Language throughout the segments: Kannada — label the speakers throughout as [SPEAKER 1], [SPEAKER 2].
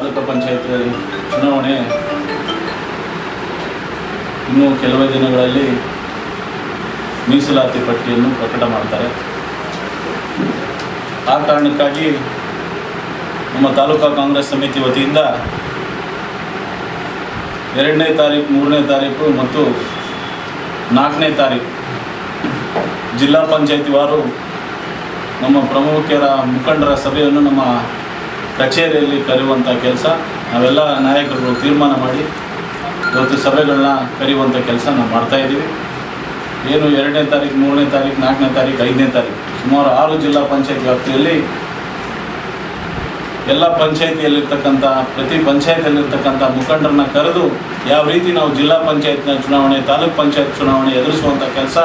[SPEAKER 1] ತಾಲೂಕು ಪಂಚಾಯತ್ ಚುನಾವಣೆ ಇನ್ನು ಕೆಲವೇ ದಿನಗಳಲ್ಲಿ ಮೀಸಲಾತಿ ಪಟ್ಟಿಯನ್ನು ಪ್ರಕಟ ಮಾಡ್ತಾರೆ. ಆ ಕಾರಣಕ್ಕಾಗಿ ನಮ್ಮ ತಾಲೂಕಾ ಕಾಂಗ್ರೆಸ್ ಸಮಿತಿ ವತಿಯಿಂದ ಎರಡನೇ ತಾರೀಕು ಮೂರನೇ ತಾರೀಕು ಮತ್ತು ನಾಲ್ಕನೇ ತಾರೀಕು ಜಿಲ್ಲಾ ಪಂಚಾಯತಿ ವಾರು ನಮ್ಮ ಪ್ರಮುಖರ ಮುಖಂಡರ ಸಭೆಯನ್ನು ನಮ್ಮ ಕಚೇರಿಯಲ್ಲಿ ಕರೆಯುವಂಥ ಕೆಲಸ, ನಾವೆಲ್ಲ ನಾಯಕರುಗಳು ತೀರ್ಮಾನ ಮಾಡಿ ಇವತ್ತು ಸಭೆಗಳನ್ನ ಕರೆಯುವಂಥ ಕೆಲಸ ನಾವು ಮಾಡ್ತಾಯಿದ್ದೀವಿ ಏನು ಎರಡನೇ ತಾರೀಕು ಮೂರನೇ ತಾರೀಕು ನಾಲ್ಕನೇ ತಾರೀಕು ಐದನೇ ತಾರೀಕು ಸುಮಾರು ಆರು ಜಿಲ್ಲಾ ಪಂಚಾಯತ್ ವ್ಯಾಪ್ತಿಯಲ್ಲಿ ಎಲ್ಲ ಪಂಚಾಯತಿಯಲ್ಲಿರ್ತಕ್ಕಂಥ, ಪ್ರತಿ ಪಂಚಾಯತಿಯಲ್ಲಿರ್ತಕ್ಕಂಥ ಮುಖಂಡರನ್ನ ಕರೆದು ಯಾವ ರೀತಿ ನಾವು ಜಿಲ್ಲಾ ಪಂಚಾಯತ್ನ ಚುನಾವಣೆ, ತಾಲೂಕ್ ಪಂಚಾಯತ್ ಚುನಾವಣೆ ಎದುರಿಸುವಂಥ ಕೆಲಸ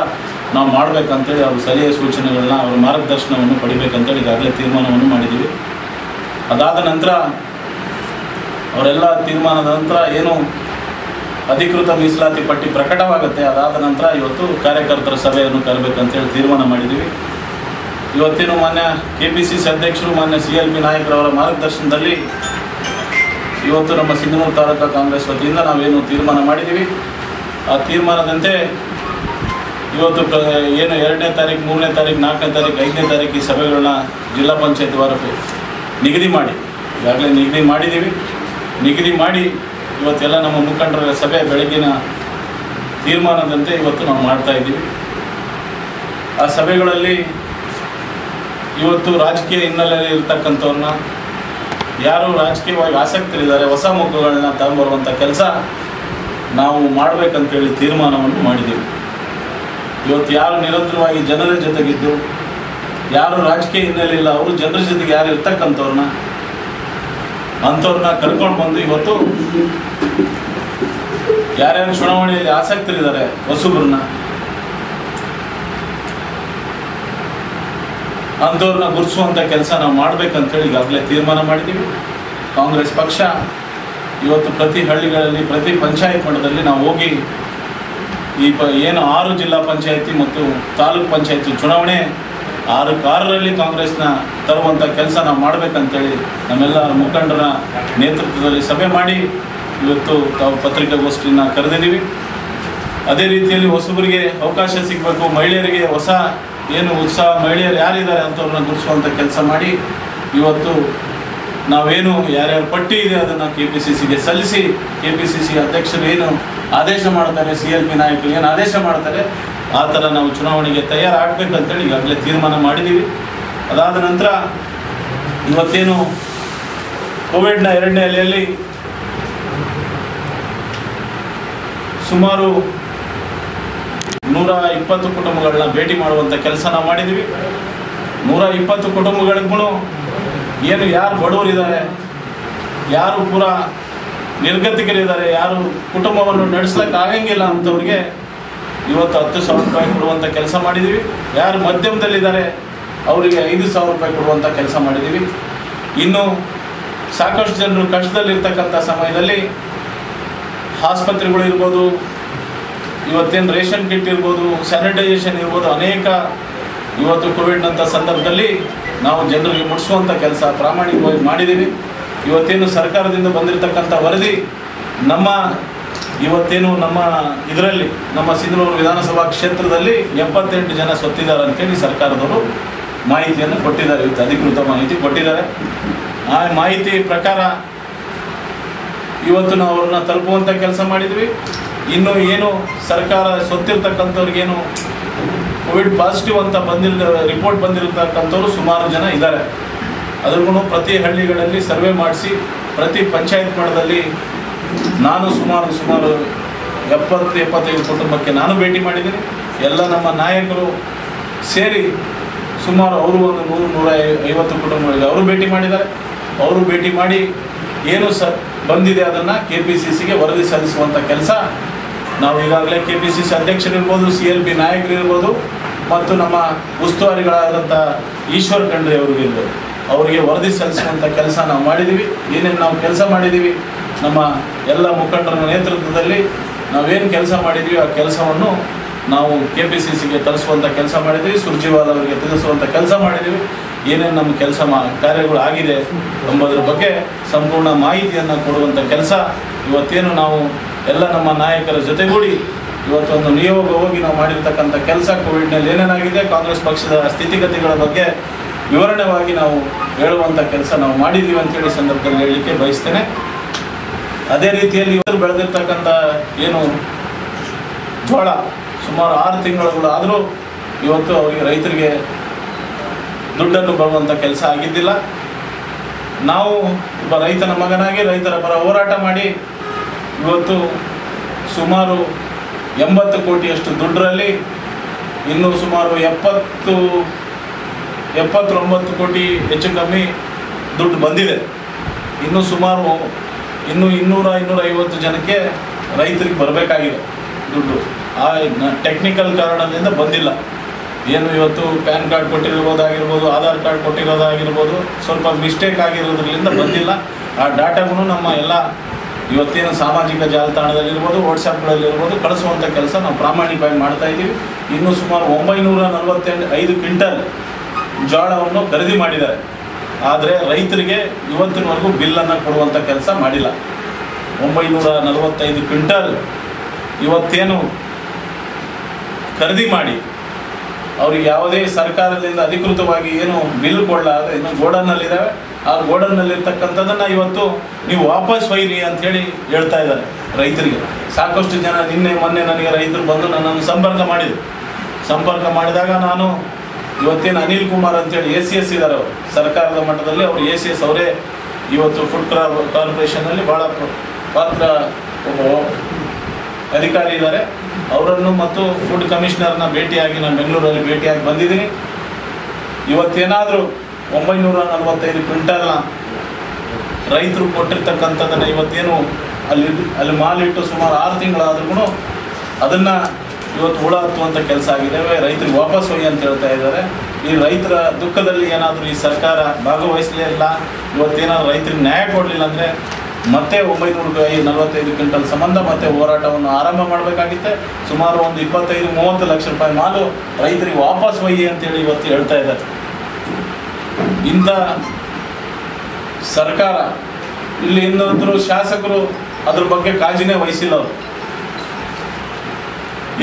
[SPEAKER 1] ನಾವು ಮಾಡಬೇಕಂತೇಳಿ ಅವ್ರ ಸಲಹೆ ಸೂಚನೆಗಳನ್ನ, ಅವ್ರ ಮಾರ್ಗದರ್ಶನವನ್ನು ಪಡಿಬೇಕಂತೇಳಿ ಈಗಾಗಲೇ ತೀರ್ಮಾನವನ್ನು ಮಾಡಿದ್ದೀವಿ. ಅದಾದ ನಂತರ ಅವರೆಲ್ಲ ತೀರ್ಮಾನದ ನಂತರ ಏನು ಅಧಿಕೃತ ಮೀಸಲಾತಿ ಪಟ್ಟಿ ಪ್ರಕಟವಾಗುತ್ತೆ, ಅದಾದ ನಂತರ ಇವತ್ತು ಕಾರ್ಯಕರ್ತರ ಸಭೆಯನ್ನು ಕರೆಬೇಕಂತೇಳಿ ತೀರ್ಮಾನ ಮಾಡಿದ್ದೀವಿ. ಇವತ್ತಿನ ಮಾನ್ಯ ಕೆ ಪಿ ಸಿ ಸಿ ಅಧ್ಯಕ್ಷರು, ಮಾನ್ಯ ಸಿ ಎಲ್ ಪಿ ನಾಯಕರವರ ಮಾರ್ಗದರ್ಶನದಲ್ಲಿ ಇವತ್ತು ನಮ್ಮ ಸಿಂಧನೂರು ತಾಲೂಕಾ ಕಾಂಗ್ರೆಸ್ ವತಿಯಿಂದ ನಾವೇನು ತೀರ್ಮಾನ ಮಾಡಿದ್ದೀವಿ. ಆ ತೀರ್ಮಾನದಂತೆ ಇವತ್ತು ಏನು ಎರಡನೇ ತಾರೀಕು ಮೂರನೇ ತಾರೀಕು ನಾಲ್ಕನೇ ತಾರೀಕು ಐದನೇ ತಾರೀಕು ಈ ಸಭೆಗಳನ್ನ ಜಿಲ್ಲಾ ಪಂಚಾಯತ್ ವಾರ ನಿಗದಿ ಮಾಡಿ. ಈಗಾಗಲೇ ನಿಗದಿ ಮಾಡಿದ್ದೀವಿ. ನಿಗದಿ ಮಾಡಿ ಇವತ್ತೆಲ್ಲ ನಮ್ಮ ಮುಖಂಡರ ಸಭೆ ಬೆಳಗಿನ ತೀರ್ಮಾನದಂತೆ ಇವತ್ತು ನಾವು ಮಾಡ್ತಾ ಇದ್ದೀವಿ. ಆ ಸಭೆಗಳಲ್ಲಿ ಇವತ್ತು ರಾಜಕೀಯ ಹಿನ್ನೆಲೆಯಲ್ಲಿ ಇರ್ತಕ್ಕಂಥವ್ರನ್ನ ಯಾರು ರಾಜಕೀಯವಾಗಿ ಆಸಕ್ತರಿದ್ದಾರೆ, ಹೊಸ ಮುಖಗಳನ್ನ ತಗೊಂಬರುವಂಥ ಕೆಲಸ ನಾವು ಮಾಡಬೇಕಂತೇಳಿ ತೀರ್ಮಾನವನ್ನು ಮಾಡಿದ್ದೀವಿ. ಇವತ್ತು ಯಾರು ನಿರಂತರವಾಗಿ ಜನರ ಜೊತೆಗಿದ್ದು ಯಾರು ರಾಜಕೀಯ ಹಿನ್ನೆಲೆ ಇಲ್ಲ ಅವರು ಜನರ ಜೊತೆಗೆ ಯಾರು ಇರ್ತಕ್ಕಂಥವ್ರನ್ನ, ಅಂಥವ್ರನ್ನ ಕರ್ಕೊಂಡು ಬಂದು ಇವತ್ತು ಯಾರ್ಯಾರು ಚುನಾವಣೆಯಲ್ಲಿ ಆಸಕ್ತರಿದ್ದಾರೆ, ಹೊಸಬ್ರನ್ನ, ಅಂಥವ್ರನ್ನ ಗುರುಸುವಂಥ ಕೆಲಸ ನಾವು ಮಾಡಬೇಕಂತೇಳಿ ಈಗಾಗಲೇ ತೀರ್ಮಾನ ಮಾಡಿದ್ದೀವಿ. ಕಾಂಗ್ರೆಸ್ ಪಕ್ಷ ಇವತ್ತು ಪ್ರತಿ ಹಳ್ಳಿಗಳಲ್ಲಿ, ಪ್ರತಿ ಪಂಚಾಯತ್ ಮಟ್ಟದಲ್ಲಿ ನಾವು ಹೋಗಿ ಈ ಏನು ಆರು ಜಿಲ್ಲಾ ಪಂಚಾಯತಿ ಮತ್ತು ತಾಲೂಕು ಪಂಚಾಯತಿ ಚುನಾವಣೆ ಆರು ಕಾರರಲ್ಲಿ ಕಾಂಗ್ರೆಸ್ನ ತರುವಂಥ ಕೆಲಸ ನಾವು ಮಾಡಬೇಕಂತೇಳಿ ನಮ್ಮೆಲ್ಲ ಮುಖಂಡರ ನೇತೃತ್ವದಲ್ಲಿ ಸಭೆ ಮಾಡಿ ಇವತ್ತು ತಾವು ಪತ್ರಿಕಾಗೋಷ್ಠಿನ ಕರೆದಿದ್ದೀವಿ. ಅದೇ ರೀತಿಯಲ್ಲಿ ಹೊಸಬರಿಗೆ ಅವಕಾಶ ಸಿಗಬೇಕು, ಮಹಿಳೆಯರಿಗೆ ಹೊಸ ಏನು ಉತ್ಸಾಹ, ಮಹಿಳೆಯರು ಯಾರಿದ್ದಾರೆ ಅಂಥವ್ರನ್ನ ಗುರುಸುವಂಥ ಕೆಲಸ ಮಾಡಿ ಇವತ್ತು ನಾವೇನು ಯಾರ್ಯಾರ ಪಟ್ಟಿ ಇದೆ ಅದನ್ನು ಕೆ ಪಿ ಸಿ ಸಿಗೆ ಸಲ್ಲಿಸಿ ಕೆ ಪಿ ಸಿ ಸಿ ಅಧ್ಯಕ್ಷರು ಏನು ಆದೇಶ ಮಾಡ್ತಾರೆ, ಸಿ ಎಲ್ ಪಿ ನಾಯಕರು ಏನು ಆದೇಶ ಮಾಡ್ತಾರೆ ಆ ಥರ ನಾವು ಚುನಾವಣೆಗೆ ತಯಾರಾಗಬೇಕಂತೇಳಿ ಈಗಾಗಲೇ ತೀರ್ಮಾನ ಮಾಡಿದ್ದೀವಿ. ಅದಾದ ನಂತರ ಇವತ್ತೇನು ಕೋವಿಡ್ನ ಎರಡನೇ ಅಲೆಯಲ್ಲಿ ಸುಮಾರು ನೂರ ಇಪ್ಪತ್ತು ಕುಟುಂಬಗಳನ್ನ ಭೇಟಿ ಮಾಡುವಂಥ ಕೆಲಸ ನಾವು ಮಾಡಿದ್ದೀವಿ. ನೂರ ಇಪ್ಪತ್ತು ಕುಟುಂಬಗಳಿಗೂ ಏನು ಯಾರು ಬಡವರಿದ್ದಾರೆ, ಯಾರು ಪೂರ ನಿರ್ಗತಿಕರಿದ್ದಾರೆ, ಯಾರು ಕುಟುಂಬವನ್ನು ನಡೆಸ್ಲಿಕ್ಕೆ ಆಗಂಗಿಲ್ಲ ಅಂಥವ್ರಿಗೆ ಇವತ್ತು ಹತ್ತು ಸಾವಿರ ರೂಪಾಯಿ ಕೊಡುವಂಥ ಕೆಲಸ ಮಾಡಿದ್ದೀವಿ ಯಾರು ಮಧ್ಯಮದಲ್ಲಿದ್ದಾರೆ, ಅವರಿಗೆ ಐದು ಸಾವಿರ ರೂಪಾಯಿ ಕೊಡುವಂಥ ಕೆಲಸ ಮಾಡಿದ್ದೀವಿ ಇನ್ನು ಸಾಕಷ್ಟು ಜನರು ಕಷ್ಟದಲ್ಲಿರ್ತಕ್ಕಂಥ ಸಮಯದಲ್ಲಿ ಆಸ್ಪತ್ರೆಗಳು ಇರ್ಬೋದು, ಇವತ್ತೇನು ರೇಷನ್ ಕಿಟ್ ಇರ್ಬೋದು, ಸ್ಯಾನಿಟೈಸೇಷನ್ ಇರ್ಬೋದು, ಅನೇಕ ಇವತ್ತು ಕೋವಿಡ್ನಂಥ ಸಂದರ್ಭದಲ್ಲಿ ನಾವು ಜನರಿಗೆ ಮುಟ್ಟಿಸುವಂಥ ಕೆಲಸ ಪ್ರಾಮಾಣಿಕವಾಗಿ ಮಾಡಿದ್ದೀವಿ ಇವತ್ತೇನು ಸರ್ಕಾರದಿಂದ ಬಂದಿರತಕ್ಕಂಥ ವರದಿ ನಮ್ಮ ಇವತ್ತೇನು ನಮ್ಮ ಇದರಲ್ಲಿ, ನಮ್ಮ ಸಿಂಧನೂರು ವಿಧಾನಸಭಾ ಕ್ಷೇತ್ರದಲ್ಲಿ ಎಪ್ಪತ್ತೆಂಟು ಜನ ಸೊತ್ತಿದ್ದಾರೆ ಅಂತೇಳಿ ಸರ್ಕಾರದವರು ಮಾಹಿತಿಯನ್ನು ಕೊಟ್ಟಿದ್ದಾರೆ. ಇವತ್ತು ಅಧಿಕೃತ ಮಾಹಿತಿ ಕೊಟ್ಟಿದ್ದಾರೆ. ಆ ಮಾಹಿತಿ ಪ್ರಕಾರ ಇವತ್ತು ನಾವು ಅವ್ರನ್ನ ತಲುಪುವಂಥ ಕೆಲಸ ಮಾಡಿದ್ವಿ. ಇನ್ನು ಏನು ಸರ್ಕಾರ ಸೊತ್ತಿರ್ತಕ್ಕಂಥವ್ರಿಗೇನು ಕೋವಿಡ್ ಪಾಸಿಟಿವ್ ಅಂತ ಬಂದಿರ ರಿಪೋರ್ಟ್ ಬಂದಿರತಕ್ಕಂಥವ್ರು ಸುಮಾರು ಜನ ಇದ್ದಾರೆ. ಅದ್ರಿಗೂ ಪ್ರತಿ ಹಳ್ಳಿಗಳಲ್ಲಿ ಸರ್ವೆ ಮಾಡಿಸಿ, ಪ್ರತಿ ಪಂಚಾಯತ್ ಮಟ್ಟದಲ್ಲಿ ನಾನು ಸುಮಾರು ಸುಮಾರು ಎಪ್ಪತ್ತು ಎಪ್ಪತ್ತೈದು ಕುಟುಂಬಕ್ಕೆ ನಾನು ಭೇಟಿ ಮಾಡಿದ್ದೀನಿ. ಎಲ್ಲ ನಮ್ಮ ನಾಯಕರು ಸೇರಿ ಸುಮಾರು ಅವರು ಒಂದು ನೂರು, ನೂರ ಐವತ್ತು ಕುಟುಂಬಗಳಿಗೆ ಅವರು ಭೇಟಿ ಮಾಡಿದ್ದಾರೆ. ಅವರು ಭೇಟಿ ಮಾಡಿ ಏನು ಸ, ಬಂದಿದೆ ಅದನ್ನು ಕೆ ಪಿ ಸಿ ಸಿಗೆ ವರದಿ ಸಲ್ಲಿಸುವಂಥ ಕೆಲಸ ನಾವು ಈಗಾಗಲೇ ಕೆ ಪಿ ಸಿ ಸಿ ಅಧ್ಯಕ್ಷರಿರ್ಬೋದು, ಸಿ ಎಲ್ ಪಿ ನಾಯಕರಿರ್ಬೋದು ಮತ್ತು ನಮ್ಮ ಉಸ್ತುವಾರಿಗಳಾದಂಥ ಈಶ್ವರ್ ಖಂಡ್ರೆ ಅವರಿಗಿರ್ಬೋದು ಅವರಿಗೆ ವರದಿ ಸಲ್ಲಿಸುವಂಥ ಕೆಲಸ ನಾವು ಮಾಡಿದ್ದೀವಿ ಏನೇನು ನಾವು ಕೆಲಸ ಮಾಡಿದ್ದೀವಿ ನಮ್ಮ ಎಲ್ಲ ಮುಖಂಡರ ನೇತೃತ್ವದಲ್ಲಿ ನಾವೇನು ಕೆಲಸ ಮಾಡಿದ್ವಿ, ಆ ಕೆಲಸವನ್ನು ನಾವು ಕೆ ಪಿ ಸಿ ಸಿಗೆ ತರಿಸುವಂಥ ಕೆಲಸ ಮಾಡಿದ್ವಿ, ಸುರ್ಜಿವಾಲ್ ಅವರಿಗೆ ತಿಳಿಸುವಂಥ ಕೆಲಸ ಮಾಡಿದ್ವಿ. ಏನೇನು ನಮ್ಮ ಕೆಲಸ ಮಾ, ಕಾರ್ಯಗಳು ಆಗಿದೆ ಎಂಬುದರ ಬಗ್ಗೆ ಸಂಪೂರ್ಣ ಮಾಹಿತಿಯನ್ನು ಕೊಡುವಂಥ ಕೆಲಸ ಇವತ್ತೇನು ನಾವು ಎಲ್ಲ ನಮ್ಮ ನಾಯಕರ ಜೊತೆಗೂಡಿ ಇವತ್ತೊಂದು ನಿಯೋಗ ಹೋಗಿ ನಾವು ಮಾಡಿರ್ತಕ್ಕಂಥ ಕೆಲಸ ಕೋವಿಡ್ನಲ್ಲಿ ಏನೇನಾಗಿದೆ, ಕಾಂಗ್ರೆಸ್ ಪಕ್ಷದ ಸ್ಥಿತಿಗತಿಗಳ ಬಗ್ಗೆ ವಿವರಣೆವಾಗಿ ನಾವು ಹೇಳುವಂಥ ಕೆಲಸ ನಾವು ಮಾಡಿದ್ದೀವಿ ಅಂತೇಳಿ ಸಂದರ್ಭದಲ್ಲಿ ಹೇಳಲಿಕ್ಕೆ ಬಯಸ್ತೇನೆ. ಅದೇ ರೀತಿಯಲ್ಲಿ ಇವರು ಬೆಳೆದಿರ್ತಕ್ಕಂಥ ಏನು ಜೋಳ, ಸುಮಾರು ಆರು ತಿಂಗಳುಗಳು ಆದರೂ ಇವತ್ತು ಅವರಿಗೆ ರೈತರಿಗೆ ದುಡ್ಡನ್ನು ಬರುವಂಥ ಕೆಲಸ ಆಗಿದ್ದಿಲ್ಲ. ನಾವು ಒಬ್ಬ ರೈತನ ಮಗನಾಗಿ ರೈತರ ಪರ ಹೋರಾಟ ಮಾಡಿ ಇವತ್ತು ಸುಮಾರು ಎಂಬತ್ತು ಕೋಟಿಯಷ್ಟು ದುಡ್ಡರಲ್ಲಿ ಇನ್ನೂ ಸುಮಾರು ಎಪ್ಪತ್ತು, ಎಪ್ಪತ್ತೊಂಬತ್ತು ಕೋಟಿ ಹೆಚ್ಚು ಕಮ್ಮಿ ದುಡ್ಡು ಬಂದಿದೆ. ಇನ್ನೂ ಸುಮಾರು ಇನ್ನೂ ಇನ್ನೂರ ಇನ್ನೂರ ಐವತ್ತು ಜನಕ್ಕೆ ರೈತರಿಗೆ ಬರಬೇಕಾಗಿದೆ ದುಡ್ಡು. ಆ ಟೆಕ್ನಿಕಲ್ ಕಾರಣದಿಂದ ಬಂದಿಲ್ಲ. ಏನು ಇವತ್ತು ಪ್ಯಾನ್ ಕಾರ್ಡ್ ಕೊಟ್ಟಿರ್ಬೋದಾಗಿರ್ಬೋದು, ಆಧಾರ್ ಕಾರ್ಡ್ ಕೊಟ್ಟಿರೋದಾಗಿರ್ಬೋದು, ಸ್ವಲ್ಪ ಮಿಸ್ಟೇಕ್ ಆಗಿರೋದ್ರಿಂದ ಬಂದಿಲ್ಲ. ಆ ಡಾಟಾಗೂ ನಮ್ಮ ಎಲ್ಲ ಇವತ್ತೇನು ಸಾಮಾಜಿಕ ಜಾಲತಾಣದಲ್ಲಿರ್ಬೋದು ವಾಟ್ಸಪ್ಗಳಲ್ಲಿರ್ಬೋದು ಕಳಿಸುವಂಥ ಕೆಲಸ ನಾವು ಪ್ರಾಮಾಣಿಕವಾಗಿ ಮಾಡ್ತಾ ಇದ್ದೀವಿ. ಇನ್ನೂ ಸುಮಾರು ಒಂಬೈನೂರ ನಲವತ್ತೆಂಟು ಐದು ಕ್ವಿಂಟಲ್ ಜೋಳವನ್ನು ಖರೀದಿ ಮಾಡಿದ್ದಾರೆ. ಆದರೆ ರೈತರಿಗೆ ಇವತ್ತಿನವರೆಗೂ ಬಿಲ್ಲನ್ನು ಕೊಡುವಂಥ ಕೆಲಸ ಮಾಡಿಲ್ಲ. ಒಂಬೈನೂರ ನಲವತ್ತೈದು ಕ್ವಿಂಟಲ್ ಇವತ್ತೇನು ಖರೀದಿ ಮಾಡಿ ಅವ್ರಿಗೆ ಯಾವುದೇ ಸರ್ಕಾರದಿಂದ ಅಧಿಕೃತವಾಗಿ ಏನು ಬಿಲ್ ಕೊಡಲಾರದೆ ಇನ್ನು ಗೋಡನ್ನಲ್ಲಿದ್ದಾವೆ. ಆ ಗೋಡನ್ನಲ್ಲಿರ್ತಕ್ಕಂಥದ್ದನ್ನು ಇವತ್ತು ನೀವು ವಾಪಸ್ ಒಯ್ಯಿರಿ ಅಂತೇಳಿ ಹೇಳ್ತಾ ಇದ್ದಾರೆ ರೈತರಿಗೆ. ಸಾಕಷ್ಟು ಜನ ನಿನ್ನೆ ಮೊನ್ನೆ ನನಗೆ ರೈತರು ಬಂದು ನನ್ನನ್ನು ಸಂಪರ್ಕ ಮಾಡಿದರು. ಸಂಪರ್ಕ ಮಾಡಿದಾಗ ನಾನು ಇವತ್ತೇನು ಅನಿಲ್ ಕುಮಾರ್ ಅಂತೇಳಿ ಎ ಸಿ ಎಸ್ ಇದ್ದಾರೆ ಅವರು. ಸರ್ಕಾರದ ಮಟ್ಟದಲ್ಲಿ ಅವರು ಎ ಸಿ ಎಸ್ ಅವರೇ ಇವತ್ತು ಫುಡ್ ಕಾರ್ಪೊರೇಷನಲ್ಲಿ ಭಾಳ ಪಾತ್ರ ಅಧಿಕಾರಿ ಇದ್ದಾರೆ ಅವರನ್ನು ಮತ್ತು ಫುಡ್ ಕಮಿಷನರ್ನ ಭೇಟಿಯಾಗಿ ನಾನು ಬೆಂಗಳೂರಲ್ಲಿ ಭೇಟಿಯಾಗಿ ಬಂದಿದ್ದೀನಿ. ಇವತ್ತೇನಾದರೂ ಒಂಬೈನೂರ ನಲವತ್ತೈದು ಕ್ವಿಂಟಲ್ನ ರೈತರು ಕೊಟ್ಟಿರ್ತಕ್ಕಂಥದ್ದನ್ನು ಇವತ್ತೇನು ಅಲ್ಲಿ ಅಲ್ಲಿ ಮಾಲಿಟ್ಟು ಸುಮಾರು ಆರು ತಿಂಗಳಾದ್ರೂ ಅದನ್ನು ಇವತ್ತು ಹುಳ ಹತ್ತುವಂಥ ಕೆಲಸ ಆಗಿದೆ. ರೈತರಿಗೆ ವಾಪಸ್ ಹೋಗಿ ಅಂತ ಹೇಳ್ತಾ ಇದ್ದಾರೆ. ಈ ರೈತರ ದುಃಖದಲ್ಲಿ ಏನಾದರೂ ಈ ಸರ್ಕಾರ ಭಾಗವಹಿಸಲೇ ಇಲ್ಲ ಇವತ್ತೇನಾದ್ರು ರೈತರಿಗೆ ನ್ಯಾಯ ಕೊಡಲಿಲ್ಲ ಅಂದರೆ ಮತ್ತೆ ಒಂಬೈನೂರು ಐದು ನಲವತ್ತೈದು ಕ್ವಿಂಟಲ್ ಸಂಬಂಧ ಮತ್ತೆ ಹೋರಾಟವನ್ನು ಆರಂಭ ಮಾಡಬೇಕಾಗಿತ್ತೆ. ಸುಮಾರು ಒಂದು ಇಪ್ಪತ್ತೈದು, ಮೂವತ್ತು ಲಕ್ಷ ರೂಪಾಯಿ ಮಾಲು ರೈತರಿಗೆ ವಾಪಸ್ ಒಯ್ಯಿ ಅಂತೇಳಿ ಇವತ್ತು ಹೇಳ್ತಾ ಇದ್ದಾರೆ. ಇಂಥ ಸರ್ಕಾರ, ಇಲ್ಲಿ ಇನ್ನೊಂದ್ರು ಶಾಸಕರು ಅದ್ರ ಬಗ್ಗೆ ಕಾಳಜಿನೇ ವಹಿಸಿಲ್ಲ ಅವರು.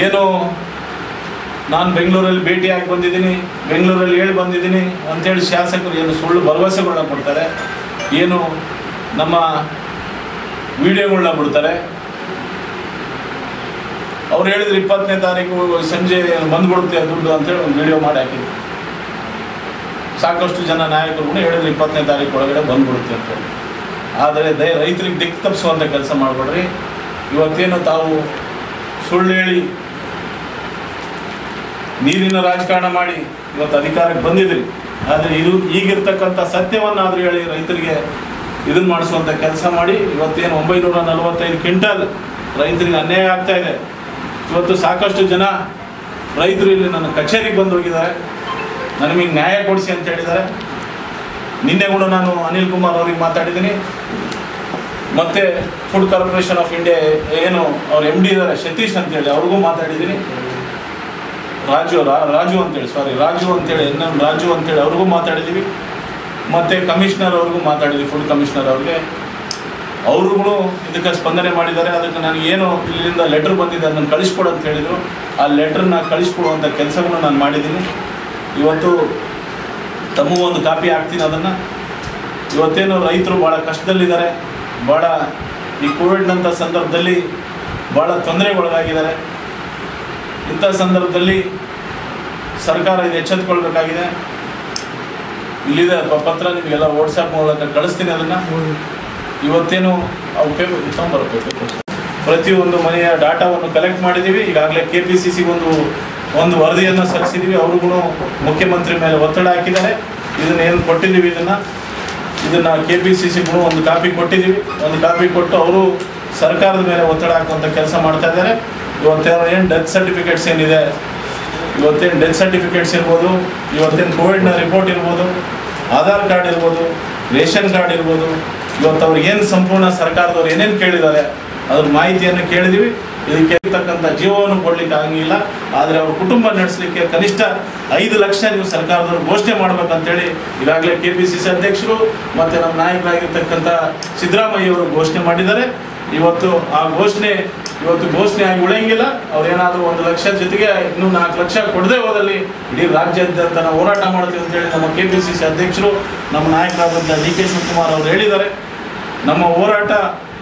[SPEAKER 1] ಏನು ನಾನು ಬೆಂಗಳೂರಲ್ಲಿ ಭೇಟಿಯಾಗಿ ಬಂದಿದ್ದೀನಿ, ಬೆಂಗಳೂರಲ್ಲಿ ಹೇಳಿ ಬಂದಿದ್ದೀನಿ ಅಂಥೇಳಿ ಶಾಸಕರು ಏನು ಸುಳ್ಳು ಭರವಸೆಗಳನ್ನ ಕೊಡ್ತಾರೆ, ಏನು ನಮ್ಮ ವಿಡಿಯೋಗಳನ್ನ ಬಿಡ್ತಾರೆ. ಅವ್ರು ಹೇಳಿದ್ರು ಇಪ್ಪತ್ತನೇ ತಾರೀಕು ಸಂಜೆ ಬಂದ್ಬಿಡುತ್ತೆ ದುಡ್ಡು ಅಂತೇಳಿ ಒಂದು ವಿಡಿಯೋ ಮಾಡಿ ಹಾಕಿದ್ರು. ಸಾಕಷ್ಟು ಜನ ನಾಯಕರು ಹೇಳಿದ್ರು ಇಪ್ಪತ್ತನೇ ತಾರೀಕು ಒಳಗಡೆ ಬಂದ್ಬಿಡುತ್ತೆ ಅಂತೇಳಿ ಆದರೆ ದಯ ರೈತರಿಗೆ ದಿಕ್ಕು ತಪ್ಪಿಸುವಂಥ ಕೆಲಸ ಮಾಡಬೇಡ್ರಿ. ಇವತ್ತೇನು ತಾವು ಸುಳ್ಳು ಹೇಳಿ ನೀರಿನ ರಾಜಕಾರಣ ಮಾಡಿ ಇವತ್ತು ಅಧಿಕಾರಕ್ಕೆ ಬಂದಿದ್ರಿ. ಆದರೆ ಇದು ಈಗಿರ್ತಕ್ಕಂಥ ಸತ್ಯವನ್ನಾದರೂ ಹೇಳಿ ರೈತರಿಗೆ ಇದನ್ನು ಮಾಡಿಸುವಂಥ ಕೆಲಸ ಮಾಡಿ ಇವತ್ತೇನು ಒಂಬೈನೂರ ನಲವತ್ತೈದು ಕ್ವಿಂಟಲ್ ರೈತರಿಗೆ ಅನ್ಯಾಯ ಆಗ್ತಾ ಇದೆ. ಇವತ್ತು ಸಾಕಷ್ಟು ಜನ ರೈತರು ಇಲ್ಲಿ ನನ್ನ ಕಚೇರಿಗೆ ಬಂದು ಹೋಗಿದ್ದಾರೆ. ನನಗೆ ನ್ಯಾಯ ಕೊಡಿಸಿ ಅಂತ ಹೇಳಿದ್ದಾರೆ. ನಿನ್ನೆ ಕೂಡ ನಾನು ಅನಿಲ್ ಕುಮಾರ್ ಅವರಿಗೆ ಮಾತಾಡಿದ್ದೀನಿ. ಮತ್ತೆ ಫುಡ್ ಕಾರ್ಪೊರೇಷನ್ ಆಫ್ ಇಂಡಿಯಾ ಏನು ಅವ್ರ ಎಂ ಡಿ ಇದ್ದಾರೆ, ಸತೀಶ್ ಅಂತೇಳಿ ಅವ್ರಿಗೂ ಮಾತಾಡಿದ್ದೀನಿ. ರಾಜು ರಾಜು ಅಂತೇಳಿ ಸಾರಿ ರಾಜು ಅಂತೇಳಿ ಎಂ ರಾಜು ಅಂತೇಳಿ ಅವ್ರಿಗೂ ಮಾತಾಡಿದ್ದೀವಿ ಮತ್ತು ಕಮಿಷನರ್ ಅವ್ರಿಗೂ ಮಾತಾಡಿದ್ವಿ ಫುಡ್ ಕಮಿಷನರ್ ಅವ್ರಿಗೆ. ಅವ್ರಿಗೂ ಇದಕ್ಕೆ ಸ್ಪಂದನೆ ಮಾಡಿದ್ದಾರೆ, ಅದಕ್ಕೆ ನಾನು ಏನು ಇಲ್ಲಿಂದ ಲೆಟ್ರ್ ಬಂದಿದೆ ಅದನ್ನು ಕಳಿಸ್ಕೊಡು ಅಂತ ಹೇಳಿದರು. ಆ ಲೆಟ್ರನ್ನ ಕಳಿಸ್ಕೊಡುವಂಥ ಕೆಲಸವನ್ನು ನಾನು ಮಾಡಿದ್ದೀನಿ. ಇವತ್ತು ತಮಗೂ ಒಂದು ಕಾಪಿ ಹಾಕ್ತೀನಿ ಅದನ್ನು. ಇವತ್ತೇನು ರೈತರು ಭಾಳ ಕಷ್ಟದಲ್ಲಿದ್ದಾರೆ. ಭಾಳ ಈ ಕೋವಿಡ್ನಂಥ ಸಂದರ್ಭದಲ್ಲಿ ಭಾಳ ತೊಂದರೆಗೆ ಒಳಗಾಗಿದ್ದಾರೆ ಇಂಥ ಸಂದರ್ಭದಲ್ಲಿ ಸರ್ಕಾರ ಇದು ಎಚ್ಚೆತ್ತುಕೊಳ್ಬೇಕಾಗಿದೆ ಇಲ್ಲಿದೆ ಪತ್ರ? ನಿಮಗೆಲ್ಲ ವಾಟ್ಸಪ್ ಮೂಲಕ ಕಳಿಸ್ತೀನಿ ಅದನ್ನು. ಇವತ್ತೇನು ಪೇಪರ್ ಪ್ರತಿ ಪ್ರತಿಯೊಂದು ಮನೆಯ ಡಾಟಾವನ್ನು ಕಲೆಕ್ಟ್ ಮಾಡಿದ್ದೀವಿ ಈಗಾಗಲೇ ಕೆ ಪಿ ಸಿ ಸಿ ಒಂದು ಒಂದು ವರದಿಯನ್ನು ಸಲ್ಲಿಸಿದ್ದೀವಿ ಅವ್ರಿಗೂ ಮುಖ್ಯಮಂತ್ರಿ ಮೇಲೆ ಒತ್ತಡ ಹಾಕಿದ್ದಾರೆ. ಇದನ್ನು ಏನು ಕೊಟ್ಟಿದ್ದೀವಿ ಇದನ್ನು? ಇದನ್ನು ಕೆ ಪಿ ಸಿ ಸಿಗೂ ಒಂದು ಕಾಪಿ ಕೊಟ್ಟಿದ್ದೀವಿ. ಒಂದು ಕಾಪಿ ಕೊಟ್ಟು ಅವರು ಸರ್ಕಾರದ ಮೇಲೆ ಒತ್ತಡ ಹಾಕುವಂಥ ಕೆಲಸ ಮಾಡ್ತಾ ಇದ್ದಾರೆ. ಇವತ್ತೇನು ಏನು ಡೆತ್ ಸರ್ಟಿಫಿಕೇಟ್ಸ್ ಏನಿದೆ? ಇವತ್ತೇನು ಡೆತ್ ಸರ್ಟಿಫಿಕೇಟ್ಸ್ ಇರ್ಬೋದು, ಇವತ್ತೇನು ಕೋವಿಡ್ನ ರಿಪೋರ್ಟ್ ಇರ್ಬೋದು, ಆಧಾರ್ ಕಾರ್ಡ್ ಇರ್ಬೋದು, ರೇಷನ್ ಕಾರ್ಡ್ ಇರ್ಬೋದು, ಇವತ್ತು ಅವ್ರಿಗೆ ಏನು ಸಂಪೂರ್ಣ ಸರ್ಕಾರದವ್ರು ಏನೇನು ಕೇಳಿದ್ದಾರೆ, ಅದ್ರ ಮಾಹಿತಿಯನ್ನು ಕೇಳಿದೀವಿ. ಇದಕ್ಕೆ ಇರ್ತಕ್ಕಂಥ ಜೀವವನ್ನು ಕೊಡ್ಲಿಕ್ಕೆ ಆಗಂಗಿಲ್ಲ. ಆದರೆ ಅವ್ರ ಕುಟುಂಬ ನಡೆಸಲಿಕ್ಕೆ ಕನಿಷ್ಠ ಐದು ಲಕ್ಷ ನೀವು ಸರ್ಕಾರದವರು ಘೋಷಣೆ ಮಾಡ್ಬೇಕಂತೇಳಿ ಈಗಾಗಲೇ ಕೆ ಪಿ ಸಿ ಸಿ ಅಧ್ಯಕ್ಷರು ಮತ್ತು ನಮ್ಮ ನಾಯಕರಾಗಿರ್ತಕ್ಕಂಥ ಸಿದ್ದರಾಮಯ್ಯ ಅವರು ಘೋಷಣೆ ಮಾಡಿದ್ದಾರೆ. ಇವತ್ತು ಆ ಘೋಷಣೆ ಇವತ್ತು ಘೋಷಣೆ ಆಗಿ ಉಳಿಯಂಗಿಲ್ಲ. ಅವ್ರೇನಾದ್ರೂ ಒಂದು ಲಕ್ಷ ಜೊತೆಗೆ ಇನ್ನೂ ನಾಲ್ಕು ಲಕ್ಷ ಕೊಡದೆ ಹೋದಲ್ಲಿ ಇಡೀ ರಾಜ್ಯಾದ್ಯಂತ ನಾವು ಹೋರಾಟ ಮಾಡ್ತೀವಿ ಅಂತೇಳಿ ನಮ್ಮ ಕೆ ಪಿ ಸಿ ಸಿ ಅಧ್ಯಕ್ಷರು, ನಮ್ಮ ನಾಯಕರಾದಂಥ ಡಿ ಕೆ ಶಿವಕುಮಾರ್ ಅವರು ಹೇಳಿದ್ದಾರೆ. ನಮ್ಮ ಹೋರಾಟ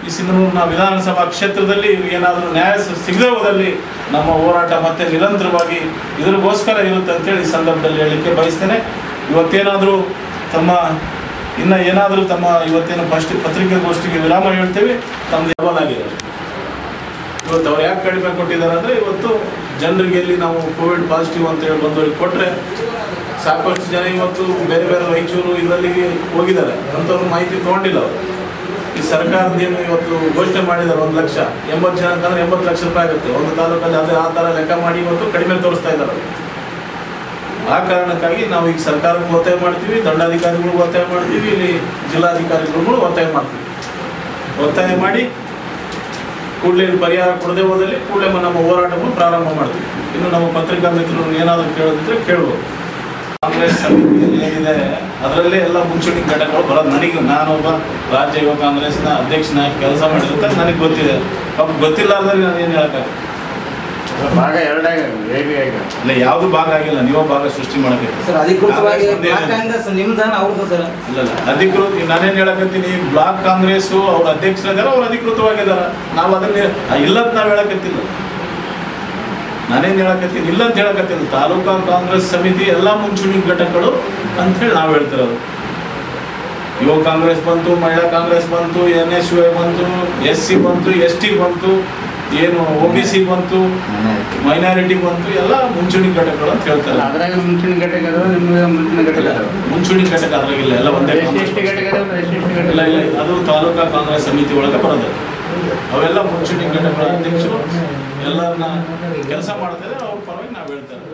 [SPEAKER 1] ಈ ಸಿಂಧನೂರಿನ ವಿಧಾನಸಭಾ ಕ್ಷೇತ್ರದಲ್ಲಿ ಏನಾದರೂ ನ್ಯಾಯ ಸಿಗದೆ ಹೋದಲ್ಲಿ ನಮ್ಮ ಹೋರಾಟ ಮತ್ತೆ ನಿರಂತರವಾಗಿ ಇದರಿಗೋಸ್ಕರ ಇರುತ್ತೆ ಅಂತೇಳಿ ಈ ಸಂದರ್ಭದಲ್ಲಿ ಹೇಳಲಿಕ್ಕೆ ಬಯಸ್ತೇನೆ. ಇವತ್ತೇನಾದರೂ ತಮ್ಮ ಇನ್ನು ಏನಾದರೂ ತಮ್ಮ ಇವತ್ತೇನು ಫಸ್ಟ್ ಪತ್ರಿಕಾಗೋಷ್ಠಿಗೆ ವಿರಾಮ ಹೇಳ್ತೇವೆ. ತಮ್ಮದು ಯಾವಾಗಿದೆ ಇವತ್ತು ಅವ್ರು ಯಾಕೆ ಕಡಿಮೆ ಕೊಟ್ಟಿದ್ದಾರೆ ಅಂದರೆ ಇವತ್ತು ಜನರಿಗೆ ಎಲ್ಲಿ ನಾವು ಕೋವಿಡ್ ಪಾಸಿಟಿವ್ ಅಂತ ಹೇಳಿ ಬಂದವರಿಗೆ ಕೊಟ್ಟರೆ ಸಾಕಷ್ಟು ಜನ ಇವತ್ತು ಬೇರೆ ಬೇರೆ ರಾಯಚೂರು ಇದರಲ್ಲಿಗೆ ಹೋಗಿದ್ದಾರೆ. ಅಂಥವ್ರು ಮಾಹಿತಿ ತೊಗೊಂಡಿಲ್ಲ ಅವರು. ಈ ಸರ್ಕಾರದ ಏನು ಇವತ್ತು ಘೋಷಣೆ ಮಾಡಿದ್ದಾರೆ ಒಂದು ಲಕ್ಷ, ಎಂಬತ್ತು ಜನ ಅಂತಂದ್ರೆ ಎಂಬತ್ತು ಲಕ್ಷ ರೂಪಾಯಿ ಆಗುತ್ತೆ. ಒಂದು ತಾಲೂಕಲ್ಲಿ ಅದೇ ಆ ಥರ ಲೆಕ್ಕ ಮಾಡಿ ಇವತ್ತು ಕಡಿಮೆ ತೋರಿಸ್ತಾ ಇದ್ದಾರೆ ಆ ಕಾರಣಕ್ಕಾಗಿ ನಾವು ಈಗ ಸರ್ಕಾರಕ್ಕೆ ಒತ್ತಾಯ ಮಾಡ್ತೀವಿ ದಂಡಾಧಿಕಾರಿಗಳು ಒತ್ತಾಯ ಮಾಡ್ತೀವಿ, ಇಲ್ಲಿ ಜಿಲ್ಲಾಧಿಕಾರಿಗಳು ಒತ್ತಾಯ ಮಾಡ್ತೀವಿ. ಒತ್ತಾಯ ಮಾಡಿ ಕೂಡಲೇ ಪರಿಹಾರ ಕೊಡದೆ ಹೋದಲ್ಲಿ ಕೂಡಲೇ ನಮ್ಮ ಹೋರಾಟವನ್ನು ಪ್ರಾರಂಭ ಮಾಡ್ತೀವಿ. ಇನ್ನು ನಮ್ಮ ಪತ್ರಿಕಾ ಮಿತ್ರರು ಏನಾದರೂ ಕೇಳೋದಿದ್ರೆ ಕೇಳ್ಬೋದು ಕಾಂಗ್ರೆಸ್ ಸಮಿತಿಯಲ್ಲಿ ಏನಿದೆ, ಅದರಲ್ಲೇ ಎಲ್ಲ ಮುಂಚೂಣಿ ಘಟಕಗಳು ಬರೋದು. ನನಗೆ, ನಾನೊಬ್ಬ ರಾಜ್ಯ ಯುವ ಕಾಂಗ್ರೆಸ್ನ ಅಧ್ಯಕ್ಷನಾಗಿ ಕೆಲಸ ಮಾಡಿರುತ್ತೆ ನನಗೆ ಗೊತ್ತಿದೆ. ಪಾಪ ಗೊತ್ತಿಲ್ಲ ಅಂದ್ರೆ ನಾನು ಏನು ಹೇಳಕ್ಕಾಗಲ್ಲ.
[SPEAKER 2] ಭಾಗ ಎರಡೇ
[SPEAKER 1] ಇಲ್ಲ ಯಾವುದು ಭಾಗ ಆಗಿಲ್ಲ ನೀವು ಭಾಗ ಸೃಷ್ಟಿ ಮಾಡಬೇಕು.
[SPEAKER 3] ಸರ್ ಅಧಿಕೃತವಾಗಿ ಬ್ಲಾಕ್ ಕಾಂಗ್ರೆಸ್ ಅವ್ರದ್ದು ಸರ್.
[SPEAKER 1] ಇಲ್ಲ ಇಲ್ಲ ಅಧಿಕೃತ ನಾನೇನು ಹೇಳಕತ್ತೀನಿ ಬ್ಲಾಕ್ ಕಾಂಗ್ರೆಸ್ ಅವ್ರ ಅಧ್ಯಕ್ಷರಿದ್ದಾರೆ ಅವ್ರು ಅಧಿಕೃತವಾಗಿದಾರ ನಾವು ಅದನ್ನೇ ಇಲ್ಲಂತ ನಾವು ಹೇಳಕತ್ತಿಲ್ಲ. ನಾನೇನು ಹೇಳಕತ್ತೀನಿ ಇಲ್ಲ ಅಂತ ಹೇಳಕತ್ತಿಲ್ಲ. ತಾಲೂಕಾ ಕಾಂಗ್ರೆಸ್ ಸಮಿತಿ ಎಲ್ಲಾ ಮುಂಚೂಣಿ ಘಟಕಗಳು ಅಂತ ಹೇಳಿ ನಾವು ಹೇಳ್ತಿರೋದು. ಯುವ ಕಾಂಗ್ರೆಸ್ ಬಂತು ಮಹಿಳಾ ಕಾಂಗ್ರೆಸ್ ಬಂತು ಎನ್ ಎಸ್ ಯು ಬಂತು ಎಸ್ ಸಿ ಬಂತು ಎಸ್ ಟಿ ಬಂತು ಏನು ಒ ಬಿ ಸಿ ಬಂತು ಮೈನಾರಿಟಿ ಬಂತು ಎಲ್ಲ ಮುಂಚೂಣಿ ಘಟಕಗಳು ಅಂತ ಹೇಳ್ತಾರೆ.
[SPEAKER 2] ಅದ್ರಾಗ ಮುಂಚಿನ ಘಟಕ ನಿಮ್ಗೆ ಮುಂಚಿನ ಘಟಕ
[SPEAKER 1] ಮುಂಚೂಣಿ ಘಟಕ ಅದ್ರಾಗಿಲ್ಲ ಎಲ್ಲ ಒಂದೇ ಇಲ್ಲ ಇಲ್ಲ ಅದು ತಾಲೂಕಾ ಕಾಂಗ್ರೆಸ್ ಸಮಿತಿ ಒಳಗೆ ಬರೋದು ಅವೆಲ್ಲ ಮುಂಚೂಣಿ ಘಟಕಗಳ ಅಧ್ಯಕ್ಷರು ಎಲ್ಲರನ್ನ ಕೆಲಸ ಮಾಡ್ತಾರೆ ಅವ್ರ ಪರವಾಗಿ ನಾವು ಹೇಳ್ತಾರೆ.